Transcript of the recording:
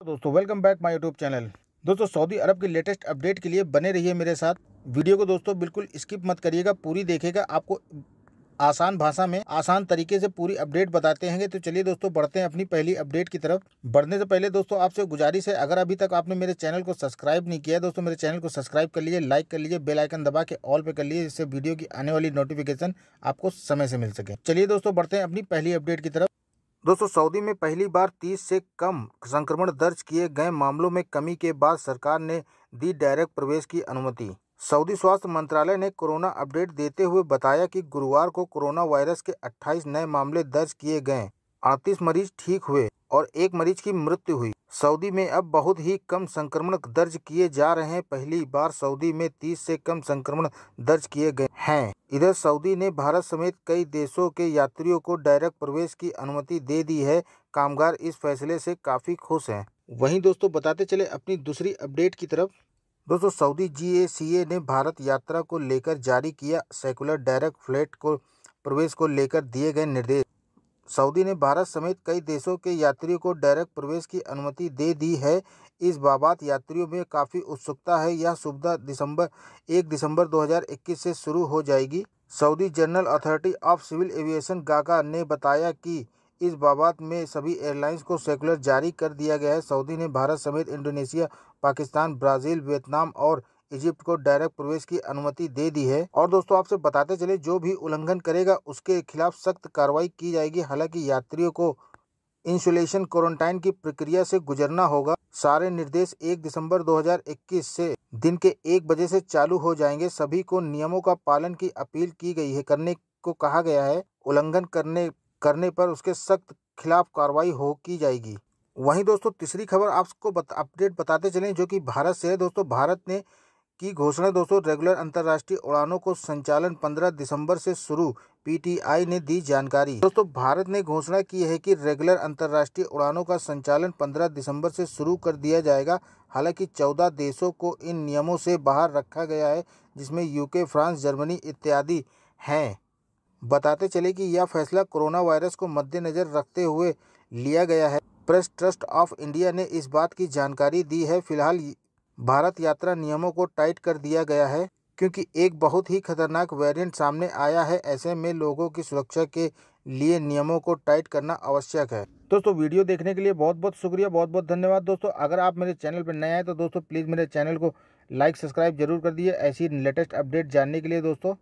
दोस्तों welcome back my YouTube channel दोस्तों Saudi अरब के लेटेस्ट अपडेट के लिए बने रहिए मेरे साथ। वीडियो को दोस्तों, बिल्कुल स्किप मत करिएगा, पूरी देखेगा आपको आसान भाषा में आसान तरीके से पूरी अपडेट बताते हैं तो चलिए दोस्तों, बढ़ते हैं अपनी पहली अपडेट की तरफ़। बढ़ने से पहले दोस्तों, आपसे गुजारिश है, अगर अभी तक आपने मेरे चैनल को सब्सक्राइब नहीं किया दोस्तों, मेरे चैनल को सब्सक्राइब कर लीजिए लाइक कर लीजिए बेल आइकन दबा के ऑल पे कर लीजिए, जिससे वीडियो की आने वाली नोटिफिकेशन आपको समय से मिल सके। चलिए दोस्तों, बढ़ते हैं अपनी पहली अपडेट की तरफ़। दोस्तों, सऊदी में पहली बार 30 से कम संक्रमण दर्ज किए गए मामलों में कमी के बाद सरकार ने दी डायरेक्ट प्रवेश की अनुमति। सऊदी स्वास्थ्य मंत्रालय ने कोरोना अपडेट देते हुए बताया कि गुरुवार को कोरोना वायरस के 28 नए मामले दर्ज किए गए। अड़तीस मरीज़ ठीक हुए। और एक मरीज़ की मृत्यु हुई। सऊदी में अब बहुत ही कम संक्रमण दर्ज किए जा रहे हैं। पहली बार सऊदी में 30 से कम संक्रमण दर्ज किए गए हैं। इधर सऊदी ने भारत समेत कई देशों के यात्रियों को डायरेक्ट प्रवेश की अनुमति दे दी है। कामगार इस फैसले से काफ़ी खुश हैं। वहीं दोस्तों, बताते चले अपनी दूसरी अपडेट की तरफ़। दोस्तों, सऊदी जीएसीए ने भारत यात्रा को लेकर जारी किया सेकुलर डायरेक्ट फ़्लाइट को प्रवेश को लेकर दिए गए निर्देश। सऊदी ने भारत समेत कई देशों के यात्रियों को डायरेक्ट प्रवेश की अनुमति दे दी है। इस बाबत यात्रियों में काफ़ी उत्सुकता है। यह सुविधा दिसंबर, एक दिसंबर 2021 से शुरू हो जाएगी। Saudi general authority of civil aviation गागा ने बताया कि इस बाबत में सभी एयरलाइंस को सर्कुलर जारी कर दिया गया है। सऊदी ने भारत समेत इंडोनेशिया, पाकिस्तान, ब्राज़ील, वियतनाम और इजिप्ट को डायरेक्ट प्रवेश की अनुमति दे दी है। और दोस्तों आपसे बताते चले जो भी उल्लंघन करेगा उसके खिलाफ सख्त कार्रवाई की जाएगी। हालाँकि यात्रियों को इंसुलेशन क्वारंटाइन की प्रक्रिया से गुजरना होगा। सारे निर्देश एक दिसंबर 2021 से दिन के एक बजे से चालू हो जाएँगे। सभी को नियमों का पालन की अपील की गई है। करने को कहा गया है उल्लंघन करने करने पर उसके सख्त खिलाफ कार्रवाई हो की जाएगी। वहीं दोस्तों तीसरी खबर आपको बत, अपडेट बताते चलें जो कि भारत से है। दोस्तों भारत ने की घोषणा दोस्तों रेगुलर अंतर्राष्ट्रीय उड़ानों को संचालन 15 दिसंबर से शुरू, पीटीआई ने दी जानकारी। दोस्तों, भारत ने घोषणा की है कि रेगुलर अंतर्राष्ट्रीय उड़ानों का संचालन 15 दिसंबर से शुरू कर दिया जाएगा। हालाँकि 14 देशों को इन नियमों से बाहर रखा गया है, जिसमें यूके, फ्रांस, जर्मनी इत्यादि हैं। बताते चले कि यह फैसला कोरोना वायरस को मद्देनज़र रखते हुए लिया गया है। प्रेस ट्रस्ट ऑफ़ इंडिया ने इस बात की जानकारी दी है। फ़िलहाल भारत यात्रा नियमों को टाइट कर दिया गया है, क्योंकि एक बहुत ही खतरनाक वेरिएंट सामने आया है, ऐसे में लोगों की सुरक्षा के लिए नियमों को टाइट करना आवश्यक है। दोस्तों, वीडियो देखने के लिए बहुत बहुत शुक्रिया बहुत बहुत धन्यवाद। दोस्तों, अगर आप मेरे चैनल पर नए आए तो दोस्तों, प्लीज़ मेरे चैनल को लाइक, सब्सक्राइब ज़रूर कर दिए ऐसी लेटेस्ट अपडेट जानने के लिए दोस्तों